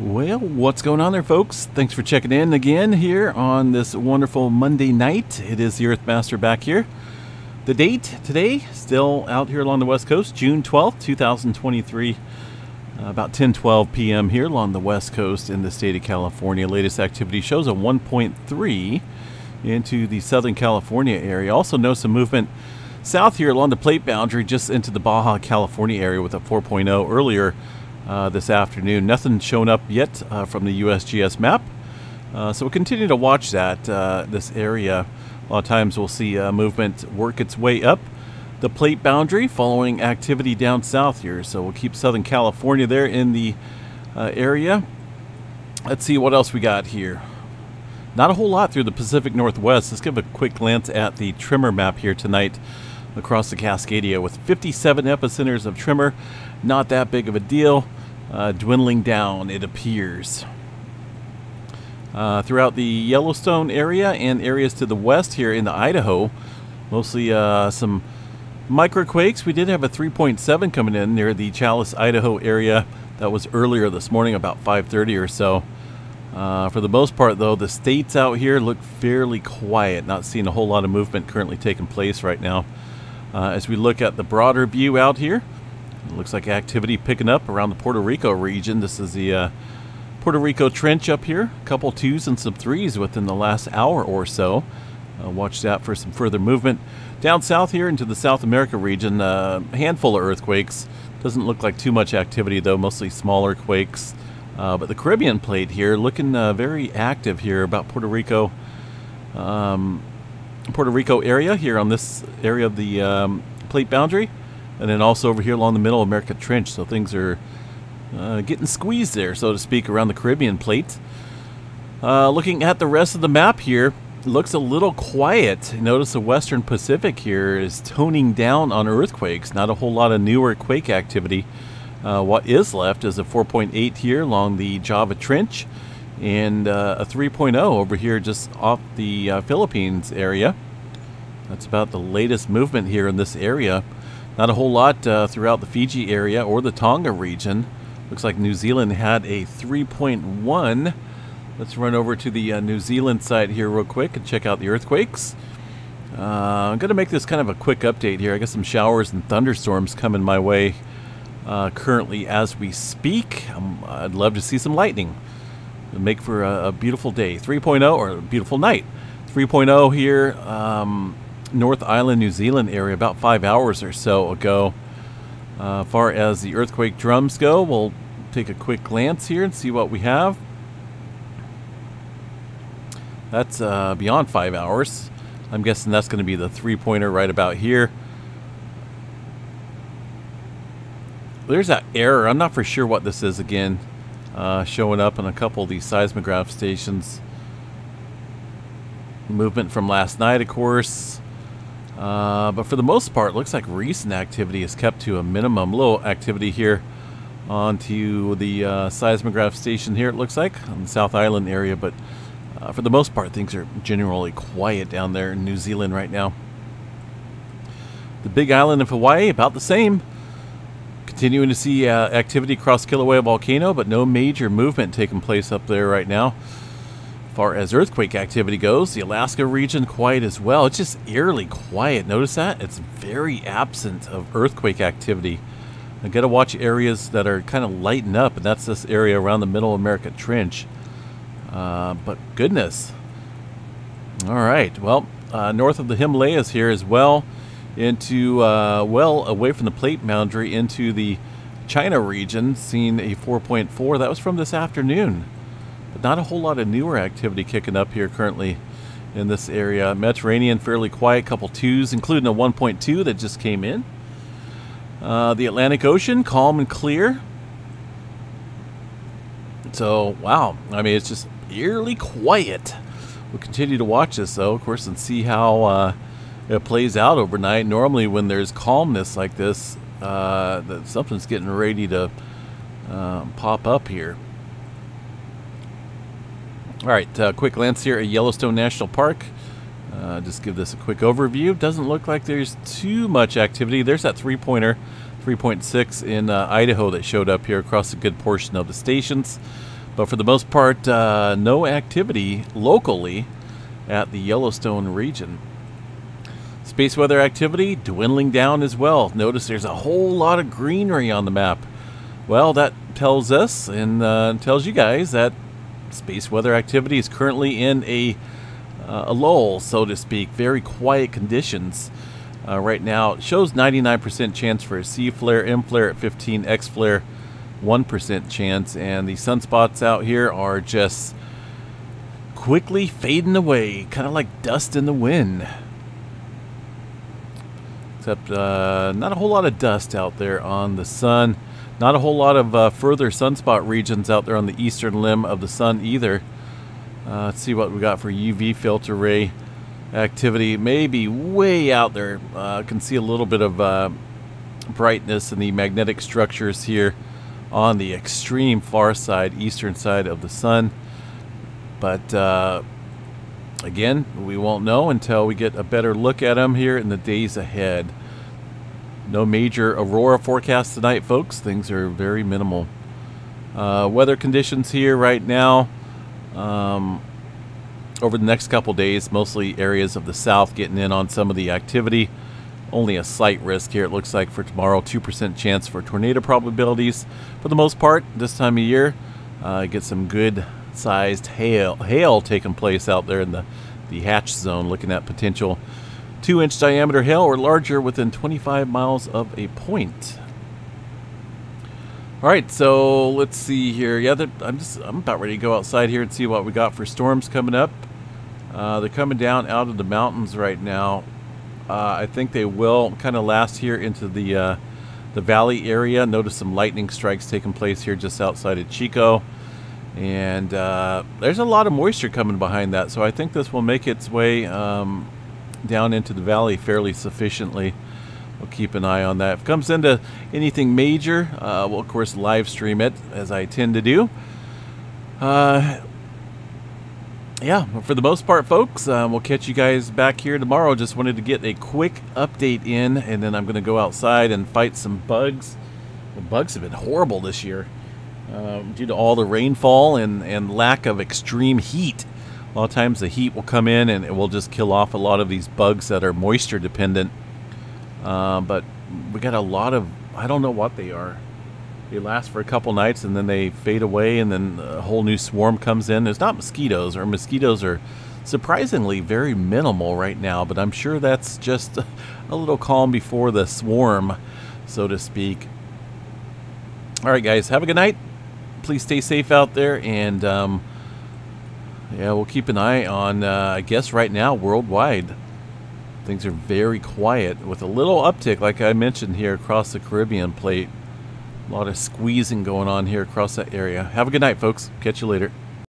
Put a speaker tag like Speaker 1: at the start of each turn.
Speaker 1: Well, what's going on there, folks? Thanks for checking in again here on this wonderful Monday night. It is the Earthmaster back here. The date today, still out here along the West Coast, June 12th, 2023. Uh, about 10 12 p.m. here along the West Coast in the state of California. Latest activity shows a 1.3 into the Southern California area. Also, know some movement south here along the plate boundary just into the Baja California area with a 4.0 earlier this afternoon. Nothing shown up yet uh, from the USGS map. Uh, so we'll continue to watch that, uh, this area. A lot of times we'll see uh, movement work its way up the plate boundary following activity down south here. So we'll keep Southern California there in the uh, area. Let's see what else we got here. Not a whole lot through the Pacific Northwest. Let's give a quick glance at the tremor map here tonight across the Cascadia with 57 epicenters of tremor. Not that big of a deal uh, dwindling down, it appears. Uh, throughout the Yellowstone area and areas to the west here in the Idaho, mostly uh, some microquakes. We did have a 3.7 coming in near the Challis, Idaho area. That was earlier this morning, about 5:30 or so. Uh, for the most part, though, the states out here look fairly quiet. Not seeing a whole lot of movement currently taking place right now. Uh, as we look at the broader view out here, it looks like activity picking up around the Puerto Rico region. This is the uh, Puerto Rico Trench up here. A couple twos and some threes within the last hour or so. Uh, watch that for some further movement. Down south here into the South America region, uh, a handful of earthquakes. Doesn't look like too much activity though, mostly smaller quakes. Uh, but the Caribbean plate here looking uh, very active here about Puerto Rico. Um, Puerto Rico area here on this area of the um, plate boundary and then also over here along the Middle America Trench. So things are uh, getting squeezed there, so to speak, around the Caribbean plate. Uh, looking at the rest of the map here, looks a little quiet. Notice the Western Pacific here is toning down on earthquakes. Not a whole lot of newer quake activity. Uh, what is left is a 4.8 here along the Java Trench and uh, a 3.0 over here just off the uh, Philippines area. That's about the latest movement here in this area. Not a whole lot uh, throughout the Fiji area or the Tonga region. Looks like New Zealand had a 3.1. Let's run over to the uh, New Zealand site here real quick and check out the earthquakes. Uh, I'm going to make this kind of a quick update here. I got some showers and thunderstorms coming my way uh, currently as we speak. Um, I'd love to see some lightning. It'll make for a, a beautiful day. 3.0 or a beautiful night. 3.0 here. Um, North Island, New Zealand area about five hours or so ago. Uh, far as the earthquake drums go, we'll take a quick glance here and see what we have. That's uh, beyond five hours. I'm guessing that's going to be the three-pointer right about here. There's that error. I'm not for sure what this is again. Uh, showing up on a couple of these seismograph stations. Movement from last night, of course. Uh, but for the most part, looks like recent activity is kept to a minimum. Little activity here onto the uh, seismograph station here, it looks like, on the South Island area. But uh, for the most part, things are generally quiet down there in New Zealand right now. The Big Island of Hawaii, about the same. Continuing to see uh, activity across Kilauea volcano, but no major movement taking place up there right now far as earthquake activity goes, the Alaska region quiet as well. It's just eerily quiet. Notice that? It's very absent of earthquake activity. I got to watch areas that are kind of lighting up, and that's this area around the Middle America Trench. Uh, but goodness. All right. Well, uh, north of the Himalayas here as well, into uh, well away from the plate boundary into the China region, seeing a 4.4. That was from this afternoon. Not a whole lot of newer activity kicking up here currently in this area. Mediterranean fairly quiet, couple twos, including a 1.2 that just came in. Uh, the Atlantic Ocean, calm and clear. So, wow. I mean, it's just eerily quiet. We'll continue to watch this, though, of course, and see how uh, it plays out overnight. Normally, when there's calmness like this, uh, something's getting ready to um, pop up here. All right, uh, quick glance here at Yellowstone National Park. Uh, just give this a quick overview. Doesn't look like there's too much activity. There's that three-pointer, 3.6 in uh, Idaho that showed up here across a good portion of the stations. But for the most part, uh, no activity locally at the Yellowstone region. Space weather activity dwindling down as well. Notice there's a whole lot of greenery on the map. Well, that tells us and uh, tells you guys that space weather activity is currently in a, uh, a lull, so to speak. Very quiet conditions uh, right now. It shows 99% chance for a C flare, M flare at 15, X flare 1% chance, and the sunspots out here are just quickly fading away, kind of like dust in the wind. Except uh, not a whole lot of dust out there on the sun. Not a whole lot of uh, further sunspot regions out there on the eastern limb of the sun either. Uh, let's see what we got for UV filter ray activity. Maybe way out there. Uh, can see a little bit of uh, brightness in the magnetic structures here on the extreme far side, eastern side of the sun. But uh, again, we won't know until we get a better look at them here in the days ahead. No major aurora forecast tonight, folks. Things are very minimal. Uh, weather conditions here right now. Um, over the next couple days, mostly areas of the south getting in on some of the activity. Only a slight risk here, it looks like, for tomorrow. 2% chance for tornado probabilities. For the most part, this time of year, uh, get some good sized hail, hail taking place out there in the, the hatch zone, looking at potential 2 inch diameter hail or larger within 25 miles of a point. All right, so let's see here. Yeah, I'm just I'm about ready to go outside here and see what we got for storms coming up. Uh, they're coming down out of the mountains right now. Uh, I think they will kind of last here into the uh, the valley area. Notice some lightning strikes taking place here just outside of Chico. And uh, there's a lot of moisture coming behind that, so I think this will make its way um, down into the valley fairly sufficiently. We'll keep an eye on that. If it comes into anything major, uh, we'll of course live stream it, as I tend to do. Uh, yeah, for the most part, folks, uh, we'll catch you guys back here tomorrow. Just wanted to get a quick update in, and then I'm going to go outside and fight some bugs. The bugs have been horrible this year uh, due to all the rainfall and, and lack of extreme heat. A lot of times the heat will come in and it will just kill off a lot of these bugs that are moisture dependent. Uh, but we got a lot of, I don't know what they are they last for a couple nights and then they fade away and then a whole new swarm comes in. It's not mosquitoes, or mosquitoes are surprisingly very minimal right now, but I'm sure that's just a little calm before the swarm, so to speak. All right, guys, have a good night. Please stay safe out there, and um, yeah, we'll keep an eye on, uh, I guess, right now, worldwide. Things are very quiet with a little uptick, like I mentioned here, across the Caribbean plate. A lot of squeezing going on here across that area. Have a good night, folks. Catch you later.